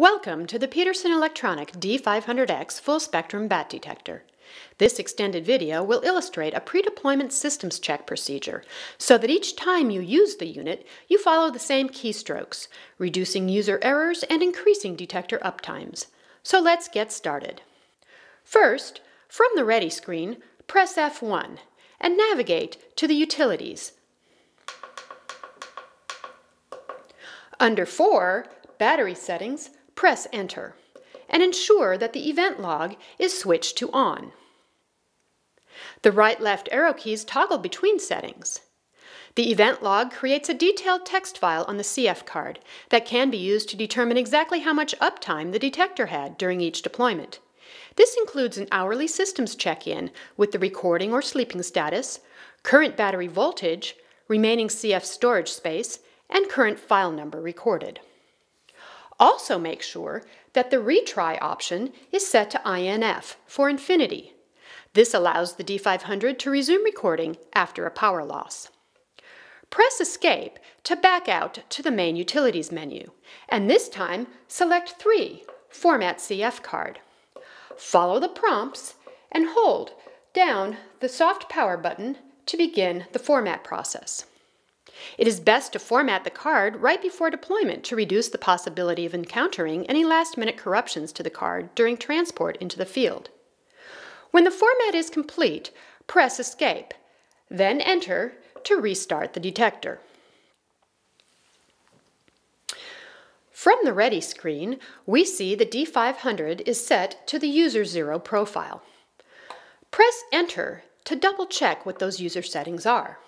Welcome to the Pettersson Electronic D500X Full Spectrum Bat Detector. This extended video will illustrate a pre-deployment systems check procedure so that each time you use the unit, you follow the same keystrokes, reducing user errors and increasing detector uptimes. So let's get started. First, from the Ready screen, press F1 and navigate to the Utilities. Under 4, Battery Settings, press Enter, and ensure that the event log is switched to On. The right-left arrow keys toggle between settings. The event log creates a detailed text file on the CF card that can be used to determine exactly how much uptime the detector had during each deployment. This includes an hourly systems check-in with the recording or sleeping status, current battery voltage, remaining CF storage space, and current file number recorded. Also make sure that the retry option is set to INF for infinity. This allows the D500 to resume recording after a power loss. Press Escape to back out to the main Utilities menu, and this time select 3, Format CF card. Follow the prompts and hold down the soft power button to begin the format process. It is best to format the card right before deployment to reduce the possibility of encountering any last-minute corruptions to the card during transport into the field. When the format is complete, press Escape, then Enter to restart the detector. From the Ready screen, we see the D500 is set to the User Zero profile. Press Enter to double-check what those user settings are.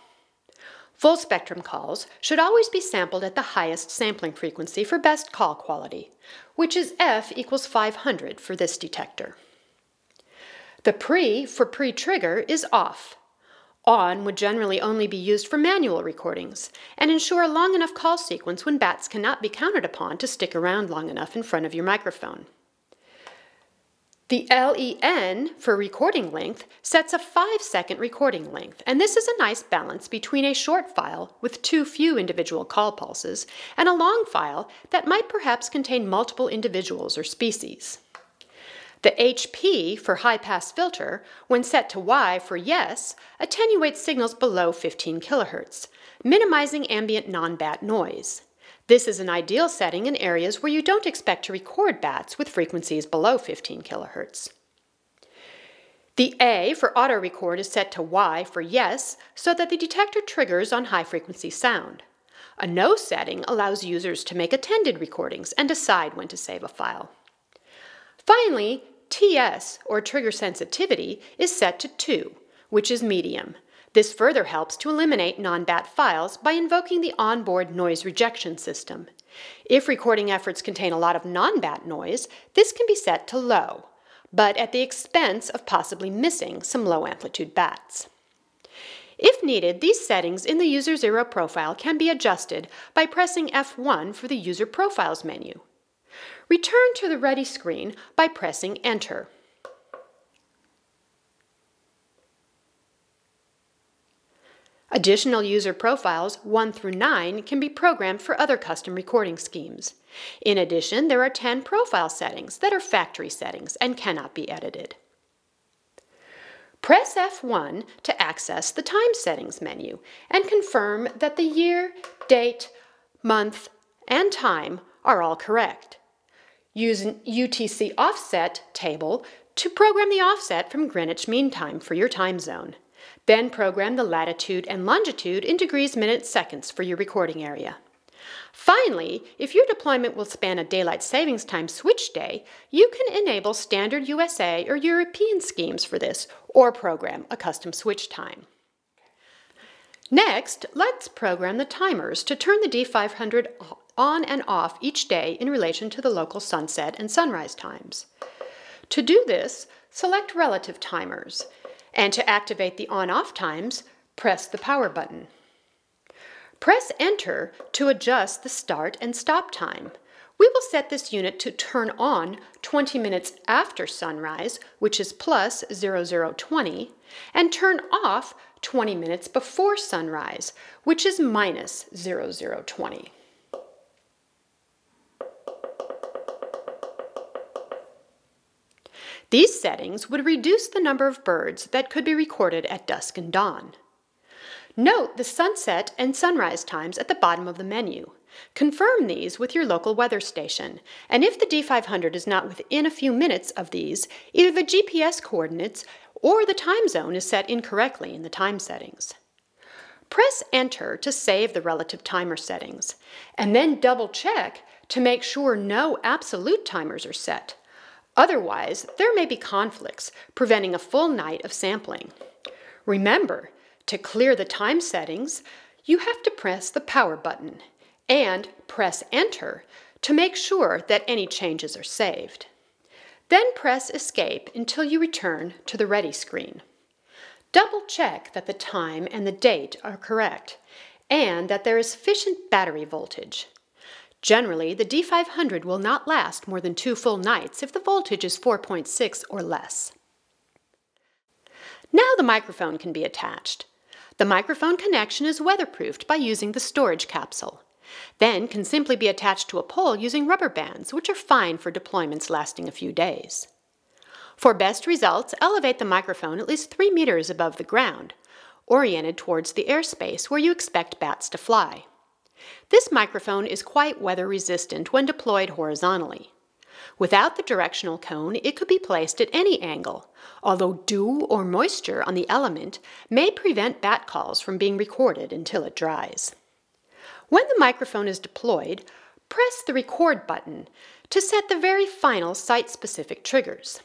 Full spectrum calls should always be sampled at the highest sampling frequency for best call quality, which is F equals 500 for this detector. The pre for pre-trigger is off. On would generally only be used for manual recordings and ensure a long enough call sequence when bats cannot be counted upon to stick around long enough in front of your microphone. The LEN for recording length sets a 5 second recording length, and this is a nice balance between a short file with too few individual call pulses and a long file that might perhaps contain multiple individuals or species. The HP for high pass filter, when set to Y for yes, attenuates signals below 15 kHz, minimizing ambient non-bat noise. This is an ideal setting in areas where you don't expect to record bats with frequencies below 15 kHz. The A for auto record is set to Y for yes so that the detector triggers on high frequency sound. A no setting allows users to make attended recordings and decide when to save a file. Finally, TS, or trigger sensitivity, is set to 2, which is medium, this further helps to eliminate non-bat files by invoking the onboard noise rejection system. If recording efforts contain a lot of non-bat noise, this can be set to low, but at the expense of possibly missing some low amplitude bats. If needed, these settings in the User Zero profile can be adjusted by pressing F1 for the User Profiles menu. Return to the Ready screen by pressing Enter. Additional user profiles 1 through 9 can be programmed for other custom recording schemes. In addition, there are 10 profile settings that are factory settings and cannot be edited. Press F1 to access the Time Settings menu and confirm that the year, date, month, and time are all correct. Use an UTC offset table to program the offset from Greenwich Mean Time for your time zone. Then program the latitude and longitude in degrees, minutes, seconds for your recording area. Finally, if your deployment will span a daylight savings time switch day, you can enable standard USA or European schemes for this or program a custom switch time. Next, let's program the timers to turn the D500 on and off each day in relation to the local sunset and sunrise times. To do this, select Relative Timers and to activate the on-off times, press the power button. Press Enter to adjust the start and stop time. We will set this unit to turn on 20 minutes after sunrise, which is plus 0020, and turn off 20 minutes before sunrise, which is minus 0020. These settings would reduce the number of birds that could be recorded at dusk and dawn. Note the sunset and sunrise times at the bottom of the menu. Confirm these with your local weather station, and if the D500 is not within a few minutes of these, either the GPS coordinates or the time zone is set incorrectly in the time settings. Press Enter to save the relative timer settings, and then double check to make sure no absolute timers are set. Otherwise, there may be conflicts, preventing a full night of sampling. Remember, to clear the time settings, you have to press the power button and press Enter to make sure that any changes are saved. Then press Escape until you return to the Ready screen. Double check that the time and the date are correct and that there is sufficient battery voltage. Generally, the D500 will not last more than two full nights if the voltage is 4.6 or less. Now the microphone can be attached. The microphone connection is weatherproofed by using the storage capsule then can simply be attached to a pole using rubber bands, which are fine for deployments lasting a few days. For best results, elevate the microphone at least 3 meters above the ground, oriented towards the airspace where you expect bats to fly. This microphone is quite weather resistant when deployed horizontally. Without the directional cone, it could be placed at any angle, although dew or moisture on the element may prevent bat calls from being recorded until it dries. When the microphone is deployed, press the record button to set the very final site-specific triggers.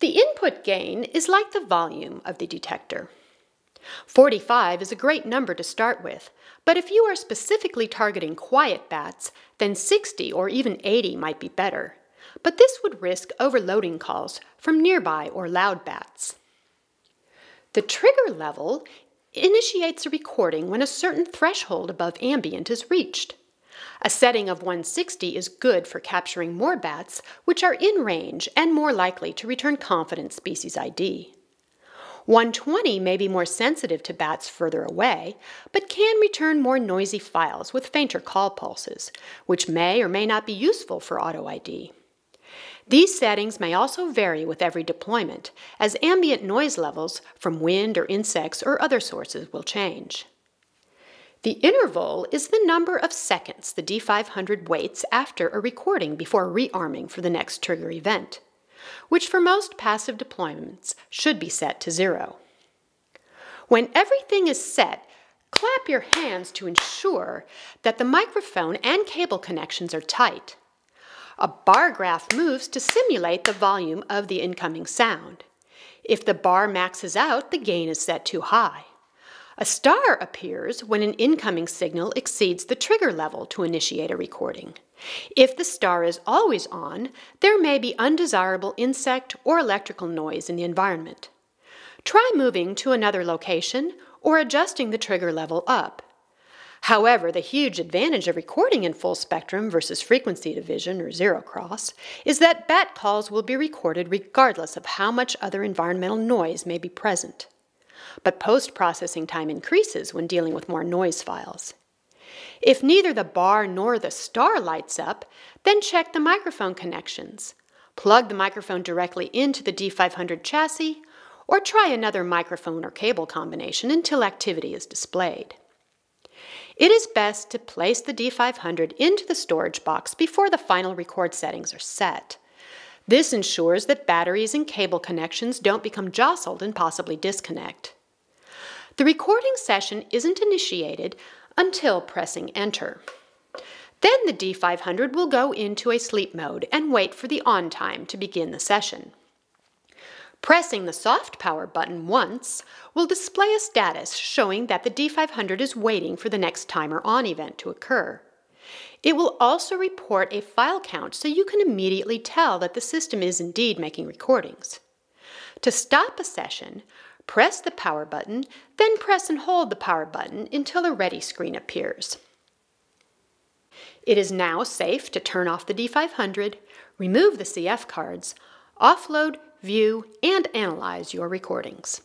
The input gain is like the volume of the detector. 45 is a great number to start with, but if you are specifically targeting quiet bats, then 60 or even 80 might be better. But this would risk overloading calls from nearby or loud bats. The trigger level initiates a recording when a certain threshold above ambient is reached. A setting of 160 is good for capturing more bats which are in range and more likely to return confident species ID. 120 may be more sensitive to bats further away, but can return more noisy files with fainter call pulses, which may or may not be useful for auto ID. These settings may also vary with every deployment, as ambient noise levels from wind or insects or other sources will change. The interval is the number of seconds the D500 waits after a recording before rearming for the next trigger event, which for most passive deployments should be set to zero. When everything is set, clap your hands to ensure that the microphone and cable connections are tight. A bar graph moves to simulate the volume of the incoming sound. If the bar maxes out, the gain is set too high. A star appears when an incoming signal exceeds the trigger level to initiate a recording. If the star is always on, there may be undesirable insect or electrical noise in the environment. Try moving to another location or adjusting the trigger level up. However, the huge advantage of recording in full spectrum versus frequency division or zero cross is that bat calls will be recorded regardless of how much other environmental noise may be present. But post-processing time increases when dealing with more noise files. If neither the bar nor the star lights up, then check the microphone connections. Plug the microphone directly into the D500 chassis, or try another microphone or cable combination until activity is displayed. It is best to place the D500 into the storage box before the final record settings are set. This ensures that batteries and cable connections don't become jostled and possibly disconnect. The recording session isn't initiated until pressing enter. Then the D500 will go into a sleep mode and wait for the on time to begin the session. Pressing the soft power button once will display a status showing that the D500 is waiting for the next timer on event to occur. It will also report a file count so you can immediately tell that the system is indeed making recordings. To stop a session, press the power button, then press and hold the power button until a ready screen appears. It is now safe to turn off the D500, remove the CF cards, offload view, and analyze your recordings.